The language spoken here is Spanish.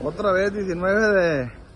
Otra vez 19 de